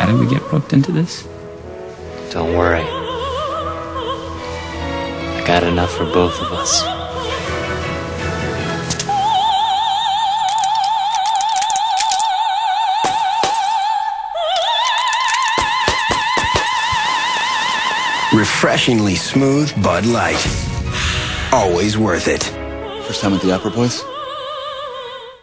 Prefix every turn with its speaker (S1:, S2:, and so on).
S1: How did we get roped into this?
S2: Don't worry. I got enough for both of us.
S3: Refreshingly smooth Bud Light. Always worth it.
S4: First time at the Opera Place?